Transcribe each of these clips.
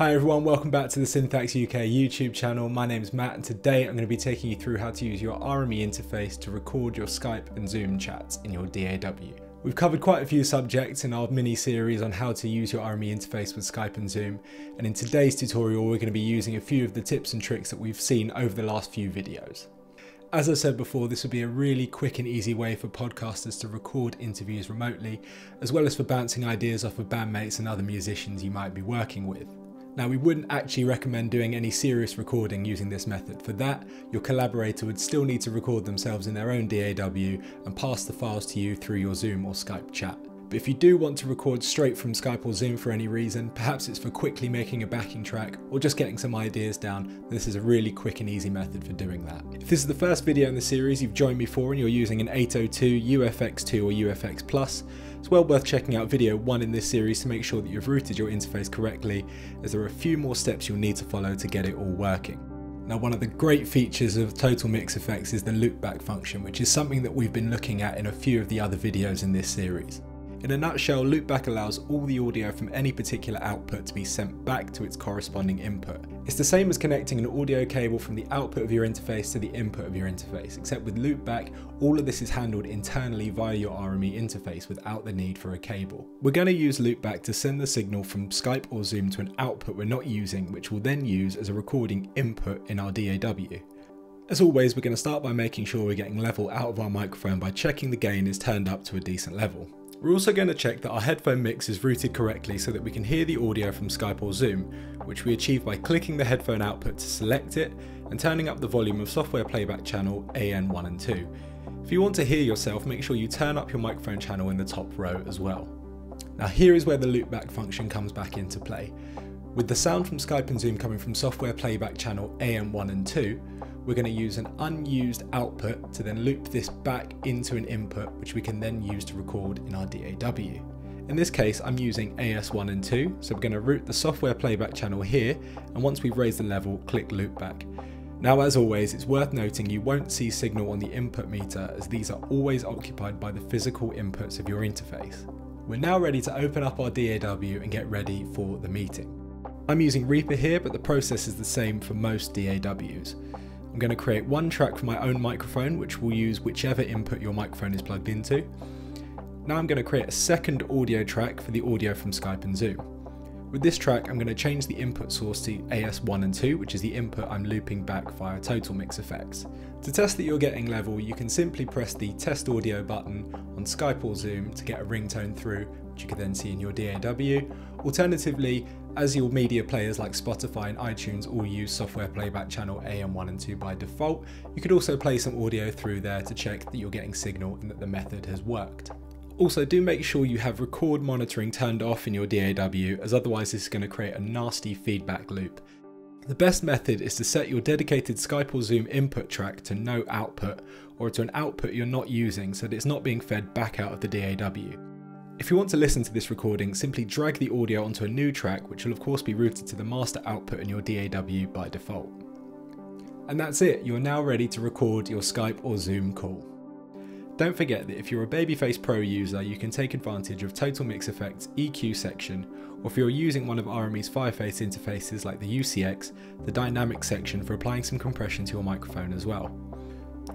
Hi everyone, welcome back to the Synthax UK YouTube channel. My name is Matt and today I'm going to be taking you through how to use your RME interface to record your Skype and Zoom chats in your DAW. We've covered quite a few subjects in our mini series on how to use your RME interface with Skype and Zoom and in today's tutorial we're going to be using a few of the tips and tricks that we've seen over the last few videos. As I said before, this would be a really quick and easy way for podcasters to record interviews remotely, as well as for bouncing ideas off of bandmates and other musicians you might be working with. Now, we wouldn't actually recommend doing any serious recording using this method. For that, your collaborator would still need to record themselves in their own DAW and pass the files to you through your Zoom or Skype chat. But if you do want to record straight from Skype or Zoom for any reason, perhaps it's for quickly making a backing track or just getting some ideas down, this is a really quick and easy method for doing that. If this is the first video in the series you've joined me for and you're using an 802, UFX2 or UFX Plus, it's well worth checking out video 1 in this series to make sure that you've routed your interface correctly, as there are a few more steps you'll need to follow to get it all working. Now one of the great features of TotalMix FX is the loopback function, which is something that we've been looking at in a few of the other videos in this series. In a nutshell, loopback allows all the audio from any particular output to be sent back to its corresponding input. It's the same as connecting an audio cable from the output of your interface to the input of your interface, except with loopback, all of this is handled internally via your RME interface without the need for a cable. We're going to use loopback to send the signal from Skype or Zoom to an output we're not using, which we'll then use as a recording input in our DAW. As always, we're going to start by making sure we're getting level out of our microphone by checking the gain is turned up to a decent level. We're also going to check that our headphone mix is routed correctly so that we can hear the audio from Skype or Zoom, which we achieve by clicking the headphone output to select it and turning up the volume of software playback channel AN1 and 2. If you want to hear yourself, make sure you turn up your microphone channel in the top row as well. Now here is where the loopback function comes back into play. With the sound from Skype and Zoom coming from software playback channel AN1 and 2, we're going to use an unused output to then loop this back into an input which we can then use to record in our DAW. In this case I'm using AS1 and 2 so we're going to route the software playback channel here and once we've raised the level click loopback. Now as always it's worth noting you won't see signal on the input meter as these are always occupied by the physical inputs of your interface. We're now ready to open up our DAW and get ready for the meeting. I'm using Reaper here but the process is the same for most DAWs. I'm going to create one track for my own microphone, which will use whichever input your microphone is plugged into. Now I'm going to create a second audio track for the audio from Skype and Zoom. With this track, I'm going to change the input source to AS1 and 2, which is the input I'm looping back via TotalMix FX. To test that you're getting level, you can simply press the Test Audio button on Skype or Zoom to get a ringtone through, which you can then see in your DAW. Alternatively, as your media players like Spotify and iTunes all use software playback channel AN1 and 2 by default, you could also play some audio through there to check that you're getting signal and that the method has worked. Also, do make sure you have record monitoring turned off in your DAW, as otherwise this is going to create a nasty feedback loop. The best method is to set your dedicated Skype or Zoom input track to no output, or to an output you're not using so that it's not being fed back out of the DAW. If you want to listen to this recording, simply drag the audio onto a new track, which will of course be routed to the master output in your DAW by default. And that's it, you're now ready to record your Skype or Zoom call. Don't forget that if you're a Babyface Pro user, you can take advantage of TotalMix FX EQ section, or if you're using one of RME's Fireface interfaces like the UCX, the Dynamic section for applying some compression to your microphone as well.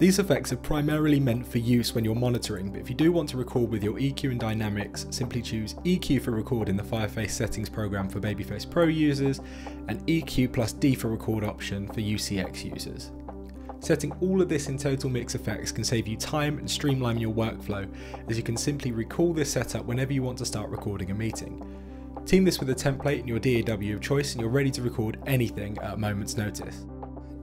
These effects are primarily meant for use when you're monitoring, but if you do want to record with your EQ and dynamics, simply choose EQ for record in the Fireface settings program for Babyface Pro users, and EQ plus D for record option for UCX users. Setting all of this in TotalMix FX can save you time and streamline your workflow, as you can simply recall this setup whenever you want to start recording a meeting. Team this with a template in your DAW of choice and you're ready to record anything at a moment's notice.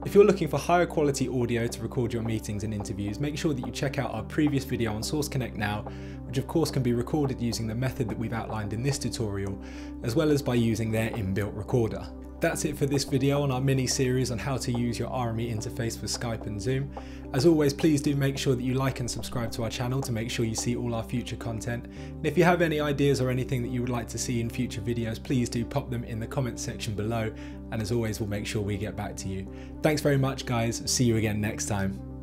If you're looking for higher quality audio to record your meetings and interviews, make sure that you check out our previous video on Source Connect Now, which of course can be recorded using the method that we've outlined in this tutorial, as well as by using their inbuilt recorder. That's it for this video on our mini series on how to use your RME interface for Skype and Zoom. As always, please do make sure that you like and subscribe to our channel to make sure you see all our future content. And if you have any ideas or anything that you would like to see in future videos, please do pop them in the comments section below. And as always, we'll make sure we get back to you. Thanks very much, guys. See you again next time.